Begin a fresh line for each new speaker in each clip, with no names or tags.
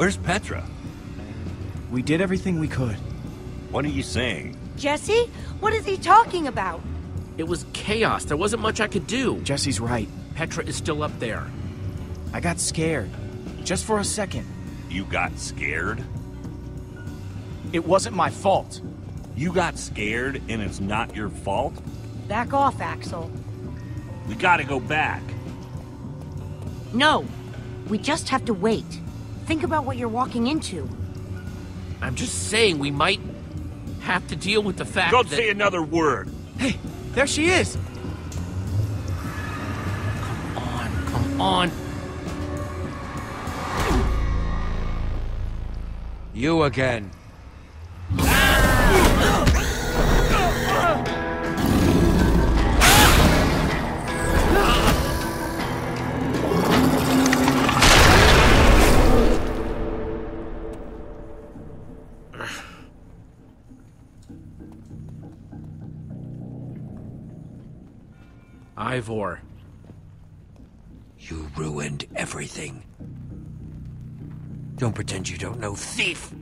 Where's Petra?
We did everything we could.
What are you saying?
Jesse? What is he talking about?
It was chaos. There wasn't much I could do.
Jesse's right.
Petra is still up there.
I got scared. Just for a second.
You got scared?
It wasn't my fault.
You got scared and it's not your fault?
Back off, Axel.
We gotta go back.
No. We just have to wait. Think about what you're walking into.
I'm just saying we might have to deal with the fact
Don't
that...
say another word.
Hey, there she is!
Come on, come on.
You again.
Ivor.
You ruined everything. Don't pretend you don't know, thief!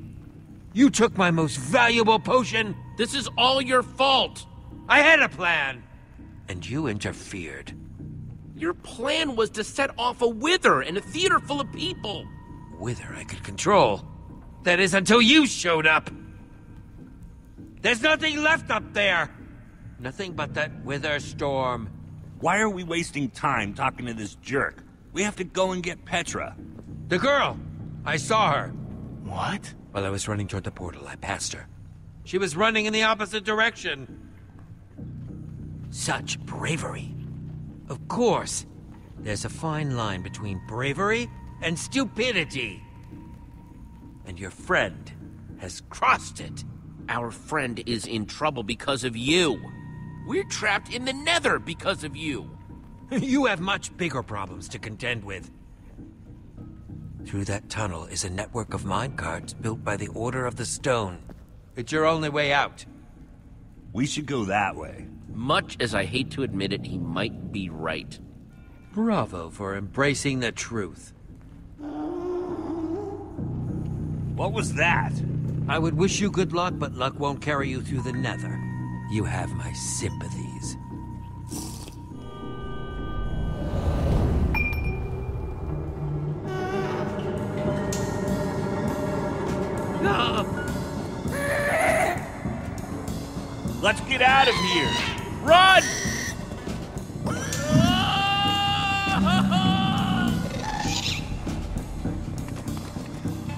You took my most valuable potion!
This is all your fault!
I had a plan! And you interfered.
Your plan was to set off a wither in a theater full of people.
Wither I could control. That is until you showed up. There's nothing left up there! Nothing but that wither storm.
Why are we wasting time talking to this jerk? We have to go and get Petra.
The girl! I saw her.
What?
While I was running toward the portal, I passed her. She was running in the opposite direction. Such bravery. Of course. There's a fine line between bravery and stupidity. And your friend has crossed it.
Our friend is in trouble because of you. We're trapped in the nether because of you.
you have much bigger problems to contend with. Through that tunnel is a network of minecarts built by the Order of the Stone. It's your only way out.
We should go that way.
Much as I hate to admit it, he might be right.
Bravo for embracing the truth.
What was that?
I would wish you good luck, but luck won't carry you through the nether. You have my sympathies.
Let's get out of here. Run!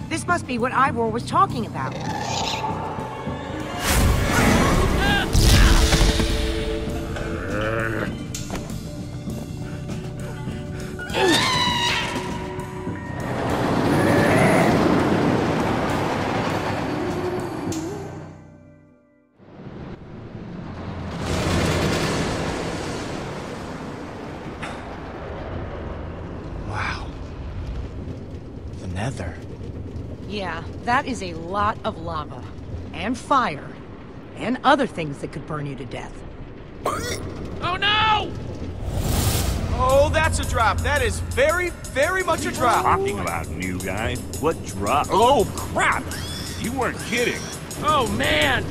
This must be what Ivor was talking about.
The Nether.
Yeah, that is a lot of lava. And fire. And other things that could burn you to death.
Oh no!
Oh, that's a drop. That is very, very much a drop.
Talking about new guy. What drop? Oh crap! You weren't kidding.
Oh man!